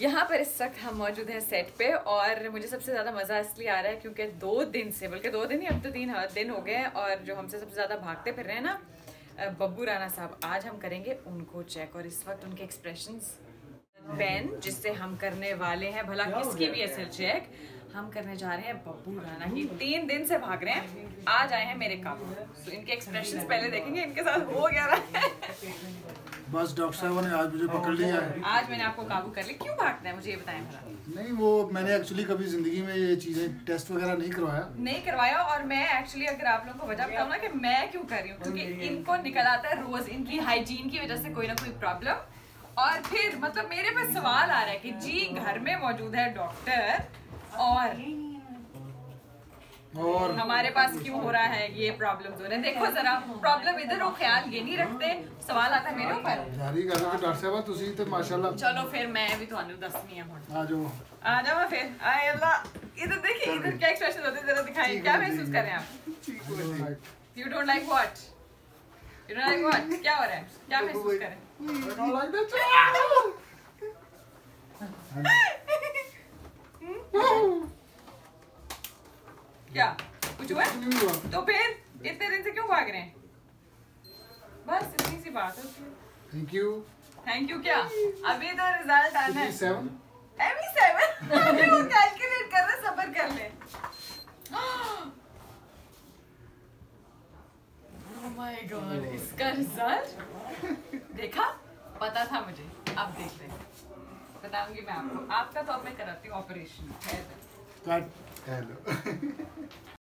यहाँ पर इस वक्त हम मौजूद हैं सेट पे और मुझे सबसे ज़्यादा मज़ा इसलिए आ रहा है क्योंकि दो दिन से बल्कि दो दिन ही अब तो तीन दिन हो गए हैं और जो हमसे सबसे ज़्यादा भागते फिर रहे हैं ना बब्बू राना साहब। आज हम करेंगे उनको चेक और इस वक्त उनके एक्सप्रेशन पेन जिससे हम करने वाले हैं भला किसकी भी असल चेक हम करने जा रहे हैं बब्बू राना की। तीन दिन से भाग रहे हैं। आज आए हैं मेरे काबू तो इनके एक्सप्रेशंस पहले देखेंगे इनके साथ हो गया रहा है? बस डॉक्टर साहब ने आज मुझे पकड़ लिया। है आज मैंने आपको काबू कर लिया। क्यों भागना है? मुझे ये बताएँ भला नहीं वो मैंने एक्चुअली कभी ज़िंदगी में ये चीज़ें टेस्ट वगैरह नहीं करवाया। नहीं करवाया और मैं एक्चुअली अगर आप लोगों को वजह बताऊँ ना कि मैं क्यों कर रही हूँ क्योंकि इनको निकल आता है रोज इनकी हाइजीन की वजह से कोई ना कोई प्रॉब्लम और फिर मतलब मेरे पास सवाल आ रहा है कि जी घर में मौजूद है डॉक्टर और और हमारे पास क्यों हो रहा है ये प्रॉब्लम हो रहे हैं देखो जरा प्रॉब्लम इधर हो ख्याल ये नहीं रखते सवाल आता है मेरे ऊपर जारी कर रहे डॉक्टर साहब ਤੁਸੀਂ ਤੇ ਮਾਸ਼ਾਅੱਲਾ चलो फिर मैं भी ਤੁਹਾਨੂੰ ਦੱਸਣੀ है ਹੁਣ आ जाओ आ जाओ फिर आए अल्लाह इधर देखिए इधर क्या एक्सप्रेशन होते हैं जरा दिखाइए क्या महसूस कर रहे हैं आप you don't like what you don't like what क्या हो रहा है क्या महसूस कर रहे हैं क्या कुछ हुआ तो फिर इतने दिन से क्यों भाग रहे हैं? बस इतनी सी बात है। थैंक यू थैंक यू क्या? अभी तो रिज़ल्ट आना है। सेवन एमी सेवन अभी वो कैलकुलेट कर रहे सबर कर ले। Oh my God, इसका रिज़ल्ट देखा? पता था मुझे। अब देख ले। बताऊँगी मैं आपको। आपका तो अब मैं कराती हूँ ऑपरेशन हेलो